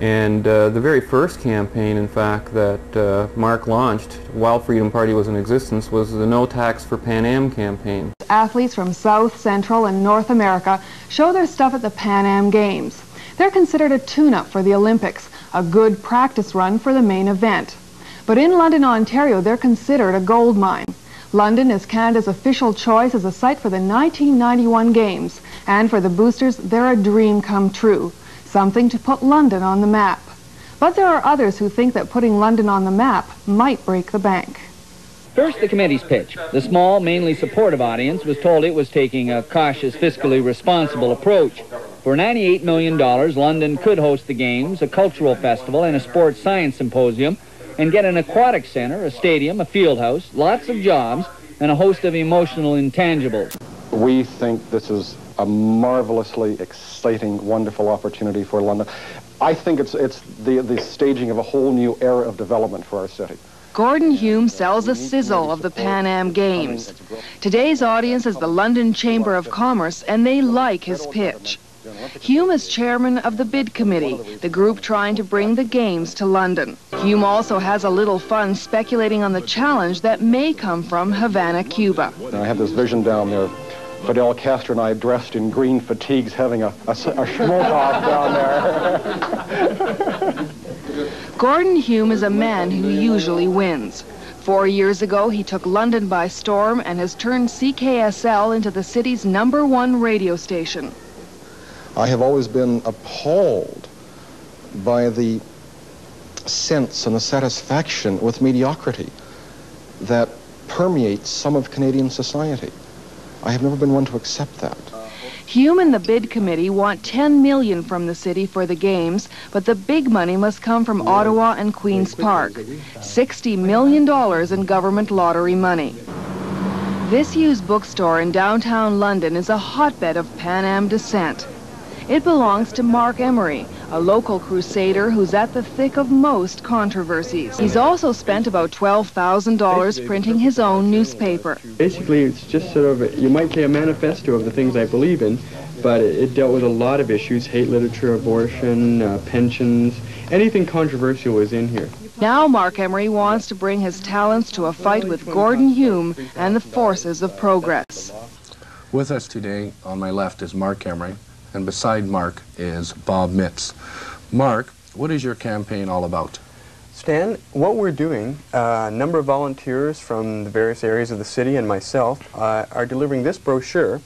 And uh, the very first campaign, in fact, that uh, Marc launched while Freedom Party was in existence was the No Tax for Pan Am campaign. Athletes from South, Central, and North America show their stuff at the Pan Am Games. They're considered a tune-up for the Olympics, a good practice run for the main event. But in London, Ontario, they're considered a gold mine. London is Canada's official choice as a site for the 1991 Games, and for the boosters, they're a dream come true something to put London on the map. But there are others who think that putting London on the map might break the bank. First, the committee's pitch. The small, mainly supportive audience was told it was taking a cautious, fiscally responsible approach. For $98 million, London could host the Games, a cultural festival, and a sports science symposium, and get an aquatic center, a stadium, a field house, lots of jobs, and a host of emotional intangibles. We think this is a marvelously exciting, wonderful opportunity for London. I think it's, it's the, the staging of a whole new era of development for our city. Gordon Hume sells a sizzle of the Pan Am Games. Today's audience is the London Chamber of Commerce, and they like his pitch. Hume is chairman of the bid committee, the group trying to bring the games to London. Hume also has a little fun speculating on the challenge that may come from Havana, Cuba. I have this vision down there Fidel Castro and I dressed in green fatigues having a, a, a smoke off down there. Gordon Hume is a man who usually wins. Four years ago, he took London by storm and has turned CKSL into the city's number one radio station. I have always been appalled by the sense and the satisfaction with mediocrity that permeates some of Canadian society. I have never been one to accept that. Hume and the bid committee want 10 million from the city for the games, but the big money must come from Ottawa and Queen's Park. $60 million in government lottery money. This used bookstore in downtown London is a hotbed of Pan Am descent. It belongs to Marc Emery, a local crusader who's at the thick of most controversies. He's also spent about $12,000 printing his own newspaper. Basically, it's just sort of, you might say a manifesto of the things I believe in, but it, it dealt with a lot of issues, hate literature, abortion, uh, pensions, anything controversial is in here. Now Marc Emery wants to bring his talents to a fight with Gordon Hume and the forces of progress. With us today on my left is Marc Emery, and beside Marc is Bob Metz. Marc, what is your campaign all about? Stan, what we're doing, uh, a number of volunteers from the various areas of the city and myself uh, are delivering this brochure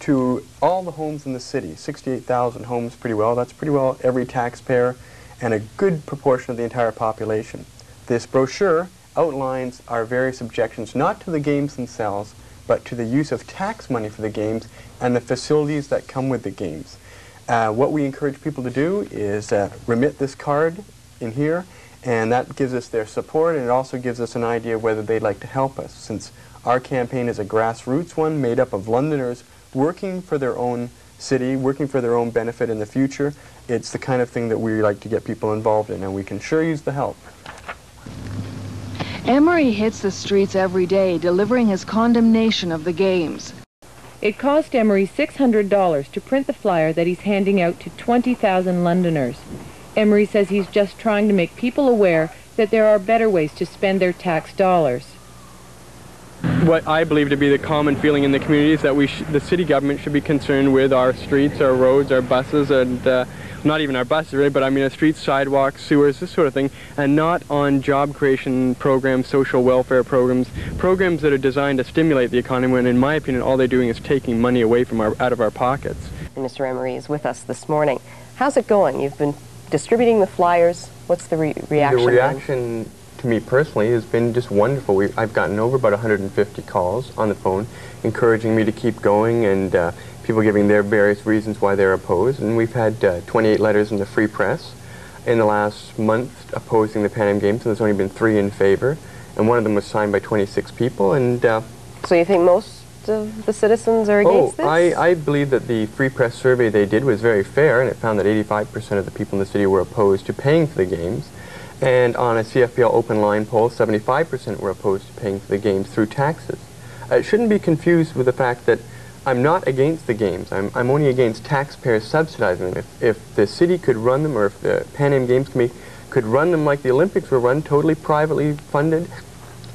to all the homes in the city, 68,000 homes pretty well. That's pretty well every taxpayer and a good proportion of the entire population. This brochure outlines our various objections, not to the games themselves, but to the use of tax money for the games and the facilities that come with the games. Uh, what we encourage people to do is uh, remit this card in here, and that gives us their support, and it also gives us an idea whether they'd like to help us, since our campaign is a grassroots one made up of Londoners working for their own city, working for their own benefit in the future. It's the kind of thing that we like to get people involved in, and we can sure use the help. Emery hits the streets every day delivering his condemnation of the games. It cost Emery $600 to print the flyer that he's handing out to 20,000 Londoners. Emery says he's just trying to make people aware that there are better ways to spend their tax dollars. What I believe to be the common feeling in the community is that we the city government should be concerned with our streets, our roads, our buses, and uh, not even our buses, really, but I mean our streets, sidewalks, sewers, this sort of thing, and not on job creation programs, social welfare programs, programs that are designed to stimulate the economy when, in my opinion, all they're doing is taking money away from our, out of our pockets. Mr. Emery is with us this morning. How's it going? You've been distributing the flyers. What's the re reaction? The reaction been? to me personally has been just wonderful. We, I've gotten over about 150 calls on the phone encouraging me to keep going and uh, people giving their various reasons why they're opposed. And we've had uh, 28 letters in the Free Press in the last month opposing the Pan Am Games, and there's only been three in favor. And one of them was signed by 26 people. And uh, So you think most of the citizens are against oh, this? I, I believe that the Free Press survey they did was very fair, and it found that 85% of the people in the city were opposed to paying for the games. And on a CFPL open line poll, 75% were opposed to paying for the games through taxes. Uh, it shouldn't be confused with the fact that I'm not against the games. I'm, I'm only against taxpayers subsidizing them. If, if the city could run them or if the Pan Am Games Committee could run them like the Olympics were run, totally privately funded,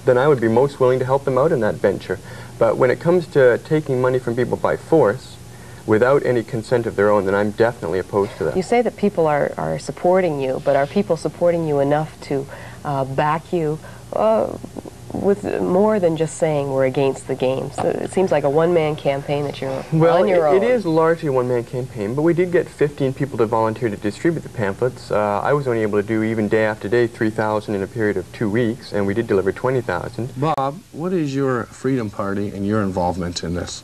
then I would be most willing to help them out in that venture. But when it comes to taking money from people by force, without any consent of their own, then I'm definitely opposed to that. You say that people are, are supporting you, but are people supporting you enough to uh, back you uh, with more than just saying we're against the games? It seems like a one-man campaign that you're well, on your it, own. it is largely a one-man campaign, but we did get 15 people to volunteer to distribute the pamphlets. Uh, I was only able to do, even day after day, 3,000 in a period of two weeks, and we did deliver 20,000. Bob, what is your Freedom Party and your involvement in this?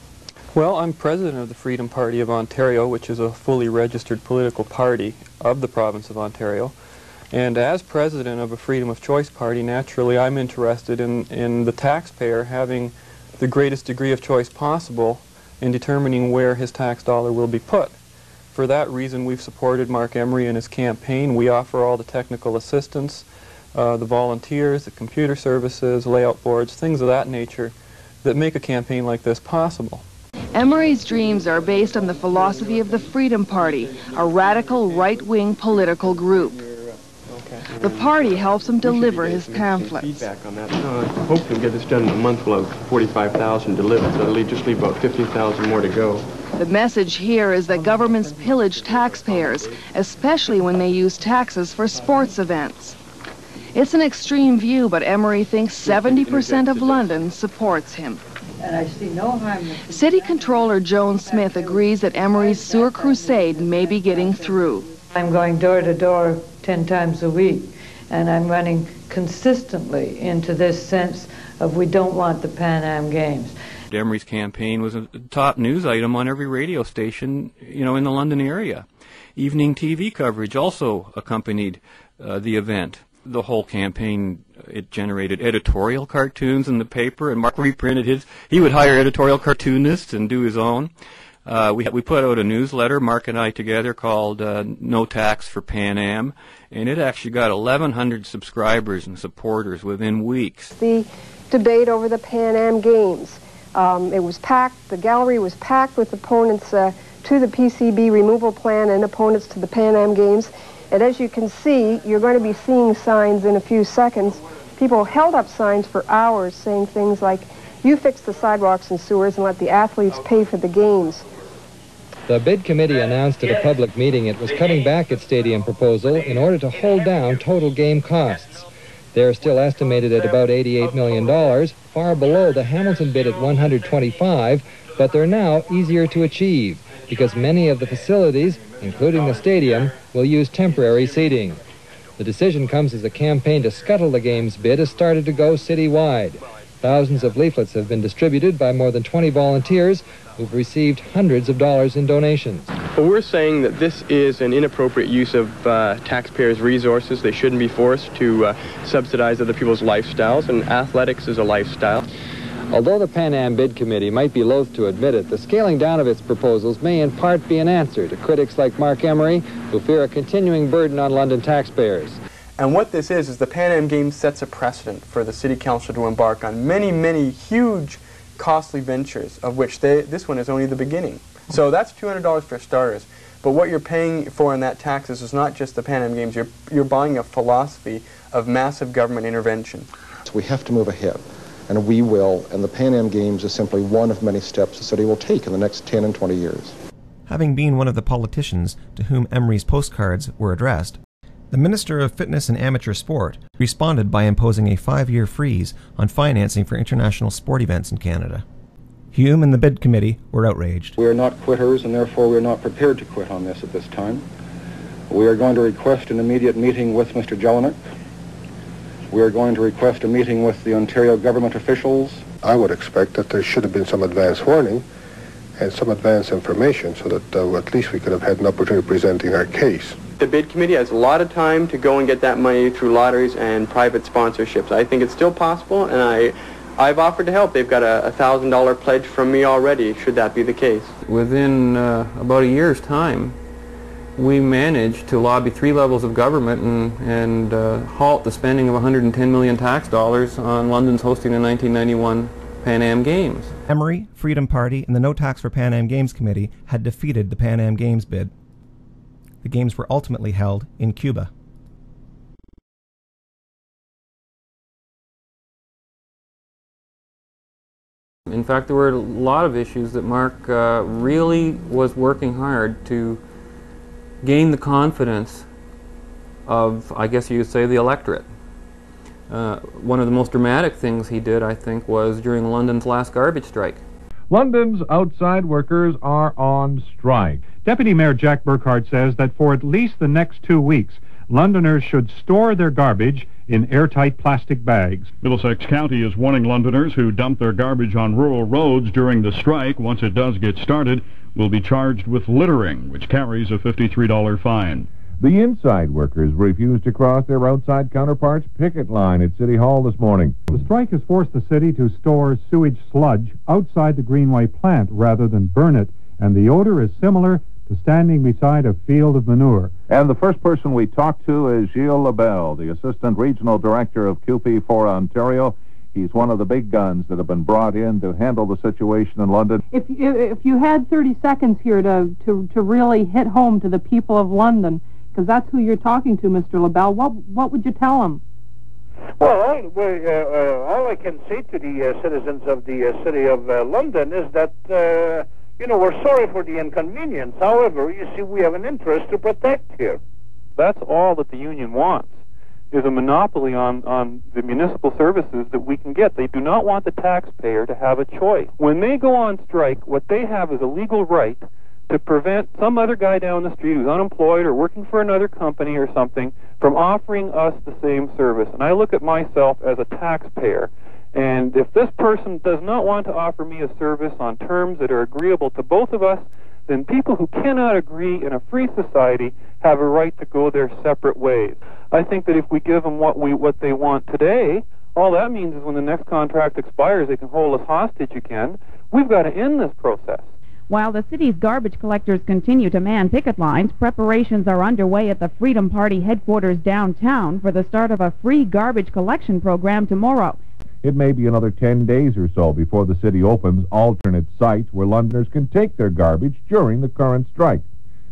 Well, I'm president of the Freedom Party of Ontario, which is a fully registered political party of the province of Ontario. And as president of a Freedom of Choice party, naturally I'm interested in, in the taxpayer having the greatest degree of choice possible in determining where his tax dollar will be put. For that reason, we've supported Marc Emery in his campaign. We offer all the technical assistance, uh, the volunteers, the computer services, layout boards, things of that nature that make a campaign like this possible. Emery's dreams are based on the philosophy of the Freedom Party, a radical right-wing political group. The party helps him deliver his pamphlets. Feedback on that. Uh, hopefully we'll get this done in a month. We'll have 45,000 delivered, so it'll just leave about 15,000 more to go. The message here is that governments pillage taxpayers, especially when they use taxes for sports events. It's an extreme view, but Emery thinks 70% of London supports him. And I see no harm. City Controller Joan Smith agrees that Emery's sewer crusade may be getting through. I'm going door to door 10 times a week, and I'm running consistently into this sense of we don't want the Pan Am Games. Emery's campaign was a top news item on every radio station, you know, in the London area. Evening TV coverage also accompanied uh, the event. The whole campaign, it generated editorial cartoons in the paper, and Marc reprinted his. He would hire editorial cartoonists and do his own. Uh, we we put out a newsletter, Marc and I together, called uh, "No Tax for Pan Am," and it actually got 1,100 subscribers and supporters within weeks. The debate over the Pan Am Games. Um, it was packed. The gallery was packed with opponents uh, to the PCB removal plan and opponents to the Pan Am Games. And as you can see, you're going to be seeing signs in a few seconds. People held up signs for hours saying things like, "You fix the sidewalks and sewers and let the athletes pay for the games." The bid committee announced at a public meeting it was cutting back its stadium proposal in order to hold down total game costs. They're still estimated at about $88 million, far below the Hamilton bid at 125, but they're now easier to achieve because many of the facilities, including the stadium, will use temporary seating. The decision comes as a campaign to scuttle the game's bid has started to go citywide. Thousands of leaflets have been distributed by more than 20 volunteers who've received hundreds of dollars in donations. Well, we're saying that this is an inappropriate use of uh, taxpayers' resources. They shouldn't be forced to uh, subsidize other people's lifestyles, and athletics is a lifestyle. Although the Pan Am Bid Committee might be loath to admit it, the scaling down of its proposals may in part be an answer to critics like Marc Emery, who fear a continuing burden on London taxpayers. And what this is, is the Pan Am Games sets a precedent for the City Council to embark on many, many huge, costly ventures, of which they, this one is only the beginning. So that's $200 for starters. But what you're paying for in that taxes is not just the Pan Am Games. You're, you're buying a philosophy of massive government intervention. So we have to move ahead, and we will, and the Pan Am Games is simply one of many steps the city will take in the next 10 and 20 years. Having been one of the politicians to whom Emery's postcards were addressed, the Minister of Fitness and Amateur Sport responded by imposing a five year freeze on financing for international sport events in Canada. Hume and the bid committee were outraged. We are not quitters, and therefore we are not prepared to quit on this at this time. We are going to request an immediate meeting with Mr. Jelinek. We are going to request a meeting with the Ontario government officials. I would expect that there should have been some advance warning and some advance information so that uh, at least we could have had an opportunity of presenting our case. The bid committee has a lot of time to go and get that money through lotteries and private sponsorships. I think it's still possible, and I, I've offered to help. They've got a $1,000 pledge from me already, should that be the case. Within uh, about a year's time, we managed to lobby three levels of government and, and uh, halt the spending of 110 million tax dollars on London's hosting the 1991 Pan Am Games. Emery, Freedom Party, and the No Tax for Pan Am Games Committee had defeated the Pan Am Games bid. The games were ultimately held in Cuba. In fact, there were a lot of issues that Marc uh, really was working hard to gain the confidence of, I guess you could say, the electorate. Uh, one of the most dramatic things he did, I think, was during London's last garbage strike. London's outside workers are on strike. Deputy Mayor Jack Burkhardt says that for at least the next two weeks, Londoners should store their garbage in airtight plastic bags. Middlesex County is warning Londoners who dump their garbage on rural roads during the strike, once it does get started, will be charged with littering, which carries a $53 fine. The inside workers refused to cross their outside counterparts' picket line at City Hall this morning. The strike has forced the city to store sewage sludge outside the Greenway plant rather than burn it, and the odor is similar to standing beside a field of manure. And the first person we talked to is Gilles LaBelle, the Assistant Regional Director of CUPE for Ontario. He's one of the big guns that have been brought in to handle the situation in London. If you, if you had 30 seconds here to, to, to really hit home to the people of London, because that's who you're talking to, Mr. LaBelle, what, what would you tell them? Well, all, well, uh, uh, all I can say to the uh, citizens of the uh, city of uh, London is that, uh, you know, we're sorry for the inconvenience. However, you see, we have an interest to protect here. That's all that the union wants is a monopoly on, on the municipal services that we can get. They do not want the taxpayer to have a choice. When they go on strike, what they have is a legal right to prevent some other guy down the street who's unemployed or working for another company or something from offering us the same service. And I look at myself as a taxpayer. And if this person does not want to offer me a service on terms that are agreeable to both of us, then people who cannot agree in a free society have a right to go their separate ways. I think that if we give them what we what they want today, all that means is when the next contract expires, they can hold us hostage again. We've got to end this process. While the city's garbage collectors continue to man picket lines, preparations are underway at the Freedom Party headquarters downtown for the start of a free garbage collection program tomorrow. It may be another 10 days or so before the city opens alternate sites where Londoners can take their garbage during the current strike.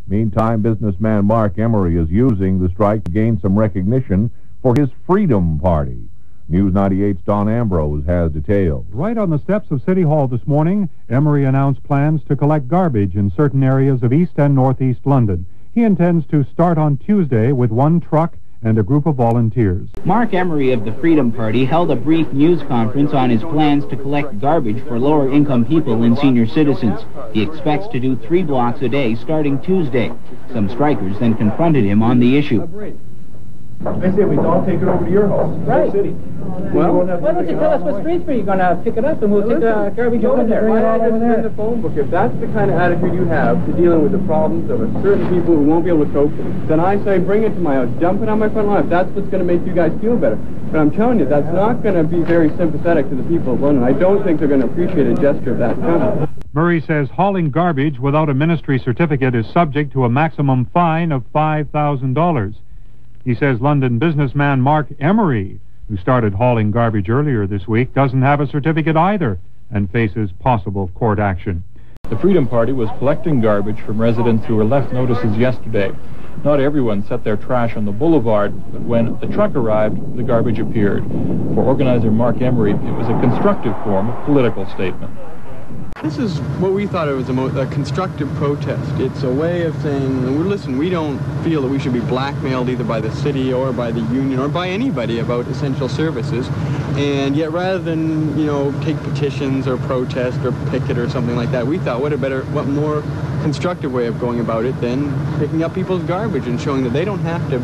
Meantime, businessman Marc Emery is using the strike to gain some recognition for his Freedom Party. News 98's Don Ambrose has details. Right on the steps of City Hall this morning, Emery announced plans to collect garbage in certain areas of East and Northeast London. He intends to start on Tuesday with one truck and a group of volunteers. Marc Emery of the Freedom Party held a brief news conference on his plans to collect garbage for lower income people and senior citizens. He expects to do three blocks a day starting Tuesday. Some strikers then confronted him on the issue. I say we don't take it over to your house, right. city. Well, why don't you tell us what streets you're going to pick it up and we'll take the garbage over there. Why not just in the phone book? If that's the kind of attitude you have to dealing with the problems of a certain people who won't be able to cope, then I say bring it to my house, dump it on my front lawn. If that's what's going to make you guys feel better. But I'm telling you, that's not going to be very sympathetic to the people of London. I don't think they're going to appreciate a gesture of that kind. Murray says hauling garbage without a ministry certificate is subject to a maximum fine of $5,000. He says London businessman Marc Emery, who started hauling garbage earlier this week, doesn't have a certificate either and faces possible court action. The Freedom Party was collecting garbage from residents who were left notices yesterday. Not everyone set their trash on the boulevard, but when the truck arrived, the garbage appeared. For organizer Marc Emery, it was a constructive form of political statement. This is what we thought it was a, a, constructive protest. It's a way of saying, listen, we don't feel that we should be blackmailed either by the city or by the union or by anybody about essential services. And yet rather than, you know, take petitions or protest or picket or something like that, we thought what a better, what more constructive way of going about it than picking up people's garbage and showing that they don't have to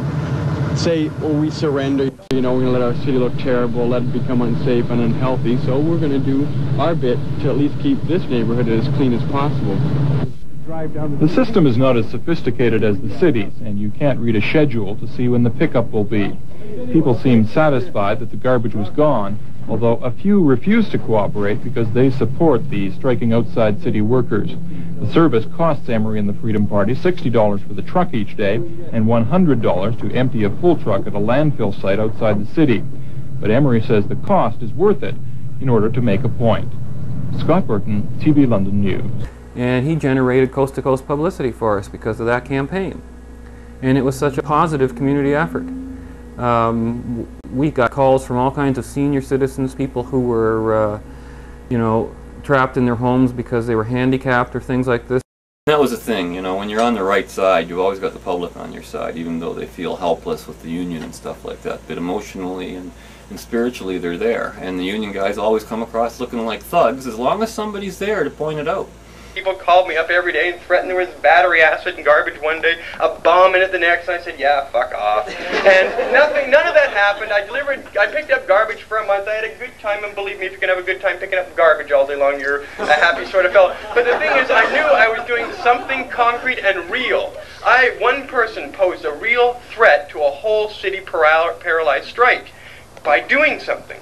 say, well, we surrender, you know, we're going to let our city look terrible, let it become unsafe and unhealthy, so we're going to do our bit to at least keep this neighborhood as clean as possible. The system is not as sophisticated as the cities, and you can't read a schedule to see when the pickup will be. People seemed satisfied that the garbage was gone, although a few refuse to cooperate because they support the striking outside city workers. The service costs Emery and the Freedom Party $60 for the truck each day and $100 to empty a full truck at a landfill site outside the city. But Emery says the cost is worth it in order to make a point. Scott Burton, TV London News. And he generated coast-to-coast publicity for us because of that campaign. And it was such a positive community effort. Um, we got calls from all kinds of senior citizens, people who were, uh, you know, trapped in their homes because they were handicapped or things like this. That was the thing, you know, when you're on the right side, you've always got the public on your side, even though they feel helpless with the union and stuff like that. But emotionally and, and spiritually, they're there. And the union guys always come across looking like thugs as long as somebody's there to point it out. People called me up every day and threatened there was battery acid and garbage one day, a bomb in it the next, and I said, yeah, fuck off. And nothing, none of that happened. I delivered, I picked up garbage for a month. I had a good time, and believe me, if you can have a good time picking up garbage all day long, you're a happy sort of fellow. But the thing is, I knew I was doing something concrete and real. I, one person posed a real threat to a whole city paral paralyzed strike by doing something.